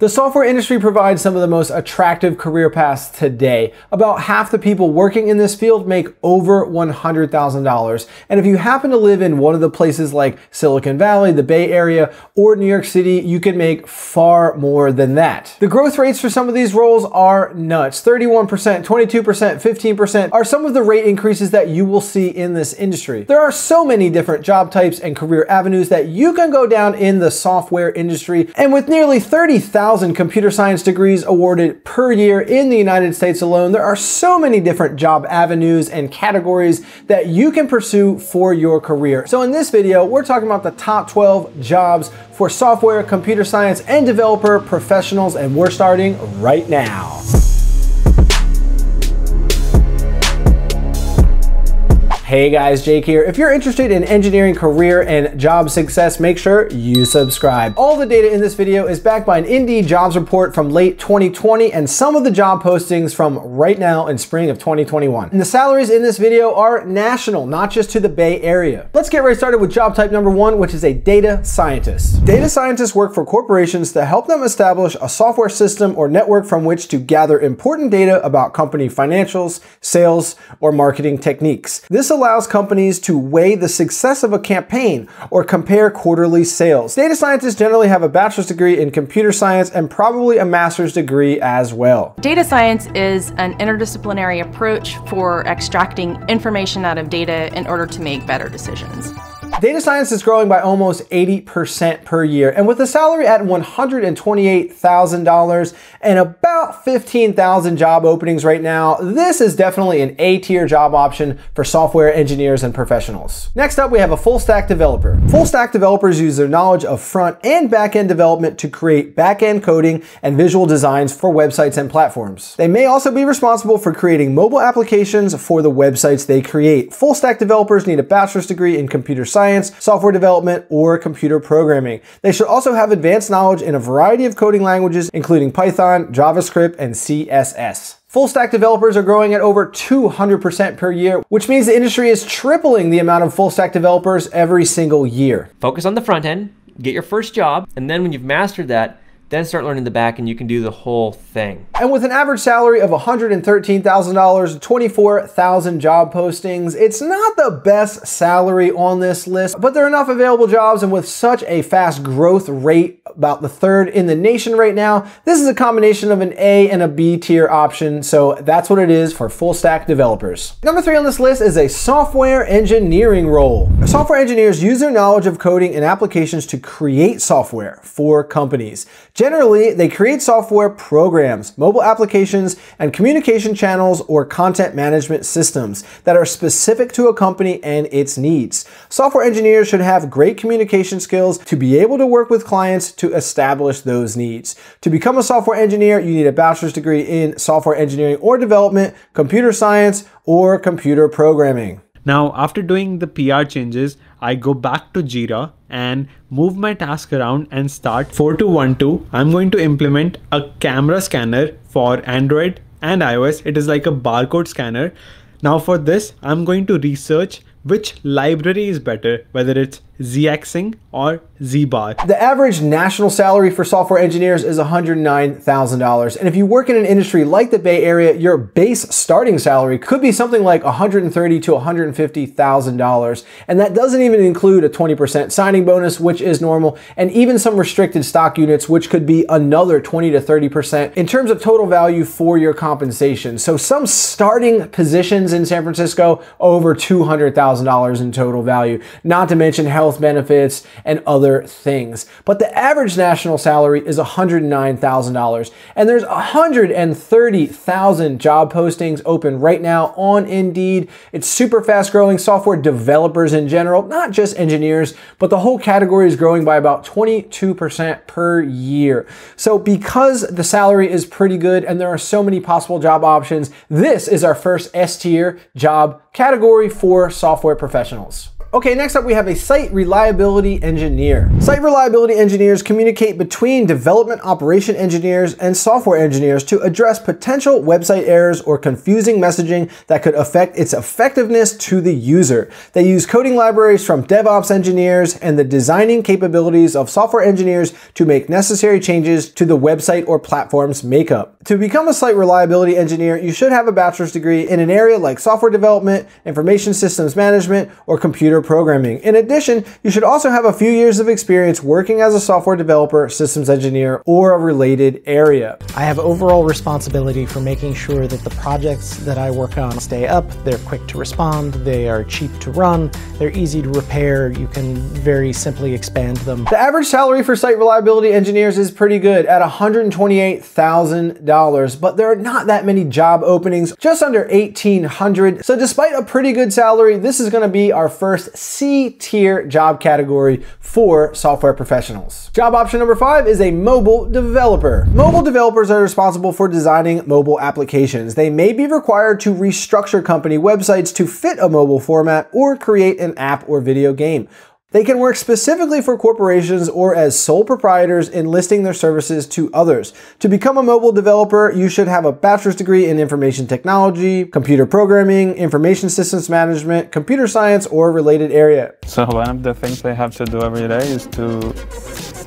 The software industry provides some of the most attractive career paths today. About half the people working in this field make over $100,000. And if you happen to live in one of the places like Silicon Valley, the Bay Area, or New York City, you can make far more than that. The growth rates for some of these roles are nuts. 31%, 22%, 15% are some of the rate increases that you will see in this industry. There are so many different job types and career avenues that you can go down in the software industry. And with nearly 30,000 1,000 computer science degrees awarded per year in the United States alone, there are so many different job avenues and categories that you can pursue for your career. So in this video, we're talking about the top 12 jobs for software, computer science, and developer professionals, and we're starting right now. Hey guys, Jake here. If you're interested in engineering career and job success, make sure you subscribe. All the data in this video is backed by an Indeed jobs report from late 2020 and some of the job postings from right now in spring of 2021. And the salaries in this video are national, not just to the Bay Area. Let's get right started with job type number one, which is a data scientist. Data scientists work for corporations to help them establish a software system or network from which to gather important data about company financials, sales, or marketing techniques. This allows companies to weigh the success of a campaign or compare quarterly sales. Data scientists generally have a bachelor's degree in computer science and probably a master's degree as well. Data science is an interdisciplinary approach for extracting information out of data in order to make better decisions. Data science is growing by almost 80% per year, and with a salary at $128,000 and about 15,000 job openings right now, this is definitely an A-tier job option for software engineers and professionals. Next up, we have a full stack developer. Full stack developers use their knowledge of front and back end development to create back end coding and visual designs for websites and platforms. They may also be responsible for creating mobile applications for the websites they create. Full stack developers need a bachelor's degree in computer science science, software development, or computer programming. They should also have advanced knowledge in a variety of coding languages, including Python, JavaScript, and CSS. Full stack developers are growing at over 200% per year, which means the industry is tripling the amount of full stack developers every single year. Focus on the front end, get your first job, and then when you've mastered that, then start learning the back and you can do the whole thing. And with an average salary of $113,000, 24,000 job postings, it's not the best salary on this list, but there are enough available jobs and with such a fast growth rate, about the third in the nation right now, this is a combination of an A and a B tier option, so that's what it is for full stack developers. Number three on this list is a software engineering role. Software engineers use their knowledge of coding and applications to create software for companies. Generally, they create software programs, mobile applications, and communication channels or content management systems that are specific to a company and its needs. Software engineers should have great communication skills to be able to work with clients to establish those needs. To become a software engineer, you need a bachelor's degree in software engineering or development, computer science, or computer programming. Now, after doing the PR changes, I go back to Jira and move my task around and start 4212. I'm going to implement a camera scanner for Android and iOS. It is like a barcode scanner. Now for this, I'm going to research which library is better, whether it's ZXing or ZBar. The average national salary for software engineers is $109,000. And if you work in an industry like the Bay Area, your base starting salary could be something like $130,000 to $150,000. And that doesn't even include a 20% signing bonus, which is normal, and even some restricted stock units, which could be another 20 to 30% in terms of total value for your compensation. So some starting positions in San Francisco over $200,000 in total value, not to mention health health benefits, and other things. But the average national salary is $109,000. And there's 130,000 job postings open right now on Indeed. It's super fast growing software developers in general, not just engineers, but the whole category is growing by about 22% per year. So because the salary is pretty good and there are so many possible job options, this is our first S tier job category for software professionals. Okay, next up we have a site reliability engineer. Site reliability engineers communicate between development operation engineers and software engineers to address potential website errors or confusing messaging that could affect its effectiveness to the user. They use coding libraries from DevOps engineers and the designing capabilities of software engineers to make necessary changes to the website or platform's makeup. To become a site reliability engineer, you should have a bachelor's degree in an area like software development, information systems management, or computer programming. In addition, you should also have a few years of experience working as a software developer, systems engineer, or a related area. I have overall responsibility for making sure that the projects that I work on stay up, they're quick to respond, they are cheap to run, they're easy to repair, you can very simply expand them. The average salary for site reliability engineers is pretty good at $128,000, but there are not that many job openings, just under 1,800. So despite a pretty good salary, this is gonna be our first C tier job category for software professionals. Job option number five is a mobile developer. Mobile developers are responsible for designing mobile applications. They may be required to restructure company websites to fit a mobile format or create an app or video game. They can work specifically for corporations or as sole proprietors enlisting their services to others. To become a mobile developer, you should have a bachelor's degree in information technology, computer programming, information systems management, computer science, or related area. So one of the things I have to do every day is to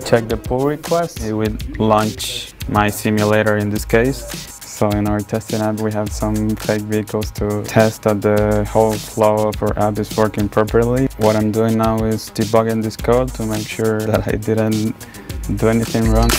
check the pull request. It will launch my simulator in this case so in our testing app, we have some fake vehicles to test that the whole flow of our app is working properly. What I'm doing now is debugging this code to make sure that I didn't do anything wrong.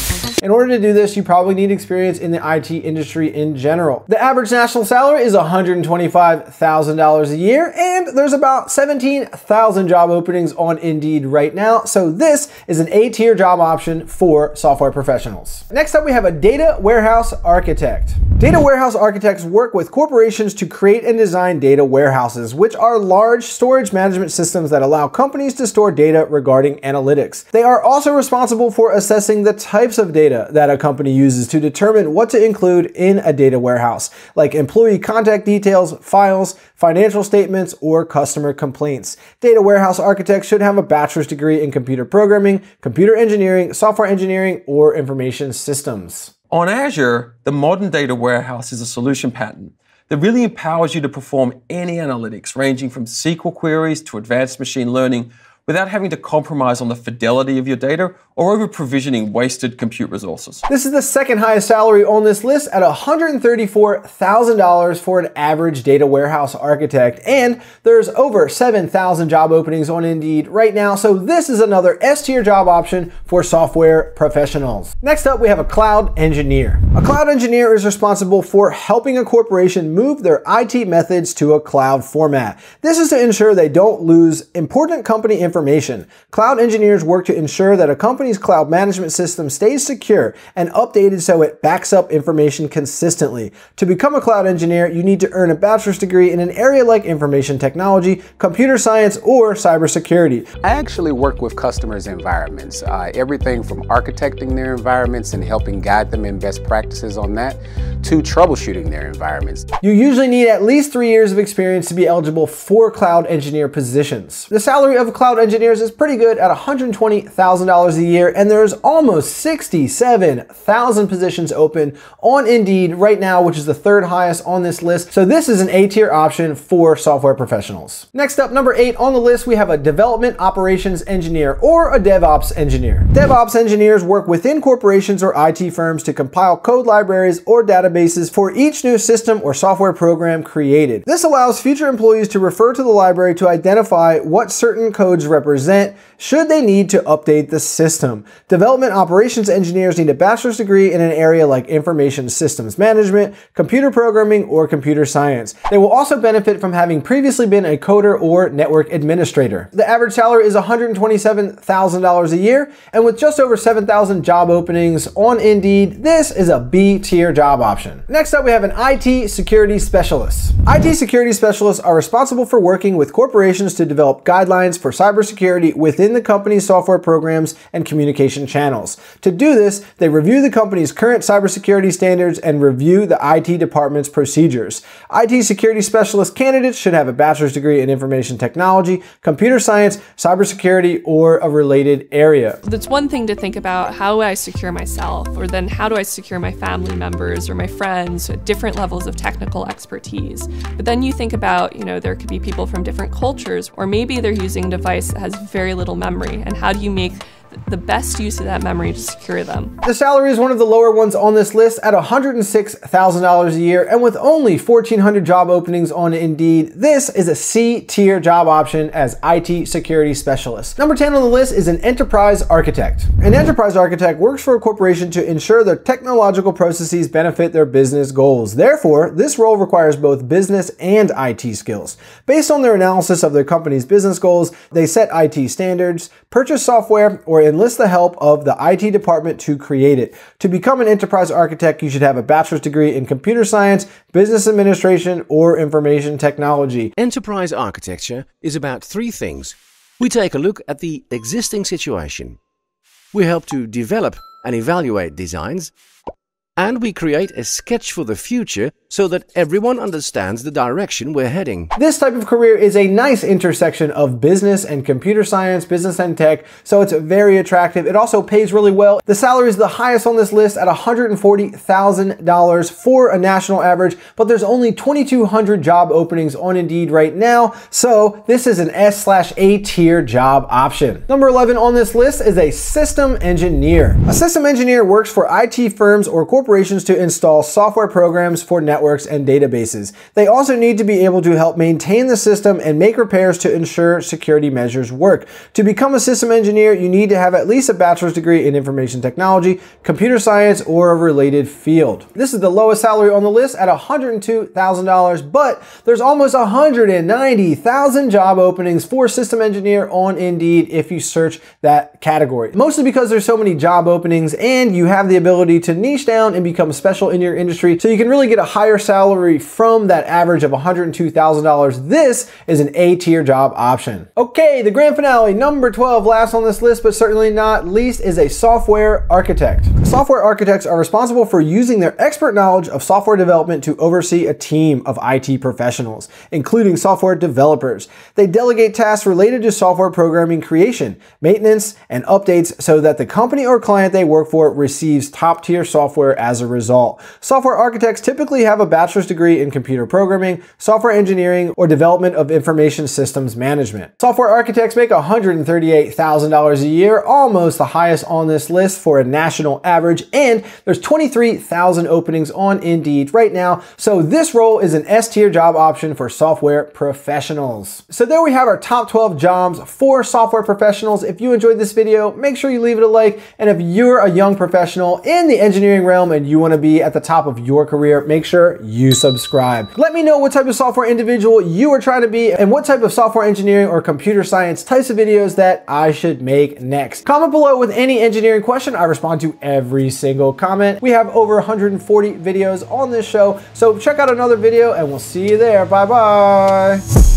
In order to do this, you probably need experience in the IT industry in general. The average national salary is $125,000 a year, and there's about 17,000 job openings on Indeed right now, so this is an A-tier job option for software professionals. Next up, we have a data warehouse architect. Data warehouse architects work with corporations to create and design data warehouses, which are large storage management systems that allow companies to store data regarding analytics. They are also responsible for assessing the types of data data that a company uses to determine what to include in a data warehouse, like employee contact details, files, financial statements, or customer complaints. Data warehouse architects should have a bachelor's degree in computer programming, computer engineering, software engineering, or information systems. On Azure, the modern data warehouse is a solution pattern that really empowers you to perform any analytics, ranging from SQL queries to advanced machine learning, without having to compromise on the fidelity of your data or over provisioning wasted compute resources. This is the second highest salary on this list at $134,000 for an average data warehouse architect. And there's over 7,000 job openings on Indeed right now. So this is another S tier job option for software professionals. Next up, we have a cloud engineer. A cloud engineer is responsible for helping a corporation move their IT methods to a cloud format. This is to ensure they don't lose important company information. Cloud engineers work to ensure that a company's cloud management system stays secure and updated so it backs up information consistently. To become a cloud engineer, you need to earn a bachelor's degree in an area like information technology, computer science, or cybersecurity. I actually work with customers' environments, uh, everything from architecting their environments and helping guide them in best practices on that to troubleshooting their environments. You usually need at least three years of experience to be eligible for cloud engineer positions. The salary of a cloud engineers is pretty good at $120,000 a year and there's almost 67,000 positions open on Indeed right now, which is the third highest on this list. So this is an A tier option for software professionals. Next up, number eight on the list, we have a development operations engineer or a DevOps engineer. DevOps engineers work within corporations or IT firms to compile code libraries or databases for each new system or software program created. This allows future employees to refer to the library to identify what certain codes represent should they need to update the system. Development operations engineers need a bachelor's degree in an area like information systems management, computer programming, or computer science. They will also benefit from having previously been a coder or network administrator. The average salary is $127,000 a year, and with just over 7,000 job openings on Indeed, this is a B tier job option. Next up, we have an IT security specialist. IT security specialists are responsible for working with corporations to develop guidelines for cybersecurity within the company's software programs and communication channels. To do this, they review the company's current cybersecurity standards and review the IT department's procedures. IT security specialist candidates should have a bachelor's degree in information technology, computer science, cybersecurity, or a related area. It's one thing to think about how I secure myself, or then how do I secure my family members or my friends at different levels of technical expertise. But then you think about, you know, there could be people from different cultures, or maybe they're using a device that has very little memory, and how do you make the best use of that memory to secure them. The salary is one of the lower ones on this list at $106,000 a year, and with only 1,400 job openings on Indeed, this is a C tier job option as IT security specialist. Number 10 on the list is an enterprise architect. An enterprise architect works for a corporation to ensure their technological processes benefit their business goals. Therefore, this role requires both business and IT skills. Based on their analysis of their company's business goals, they set IT standards, purchase software, or enlist the help of the IT department to create it. To become an enterprise architect, you should have a bachelor's degree in computer science, business administration, or information technology. Enterprise architecture is about three things. We take a look at the existing situation. We help to develop and evaluate designs, and we create a sketch for the future so that everyone understands the direction we're heading. This type of career is a nice intersection of business and computer science, business and tech, so it's very attractive. It also pays really well. The salary is the highest on this list at $140,000 for a national average, but there's only 2,200 job openings on Indeed right now, so this is an S slash A tier job option. Number 11 on this list is a system engineer. A system engineer works for IT firms or corporations to install software programs for networks, and databases. They also need to be able to help maintain the system and make repairs to ensure security measures work. To become a system engineer, you need to have at least a bachelor's degree in information technology, computer science, or a related field. This is the lowest salary on the list at $102,000, but there's almost 190,000 job openings for system engineer on Indeed if you search that category. Mostly because there's so many job openings and you have the ability to niche down and become special in your industry so you can really get a higher salary from that average of $102,000, this is an A tier job option. Okay, the grand finale, number 12, last on this list, but certainly not least, is a software architect. Software architects are responsible for using their expert knowledge of software development to oversee a team of IT professionals, including software developers. They delegate tasks related to software programming creation, maintenance, and updates so that the company or client they work for receives top tier software as a result. Software architects typically have a bachelor's degree in computer programming, software engineering, or development of information systems management. Software architects make $138,000 a year, almost the highest on this list for a national average, and there's 23,000 openings on Indeed right now, so this role is an S tier job option for software professionals. So there we have our top 12 jobs for software professionals. If you enjoyed this video, make sure you leave it a like, and if you're a young professional in the engineering realm and you want to be at the top of your career, make sure you subscribe. Let me know what type of software individual you are trying to be and what type of software engineering or computer science types of videos that I should make next. Comment below with any engineering question. I respond to every single comment. We have over 140 videos on this show, so check out another video and we'll see you there. Bye bye.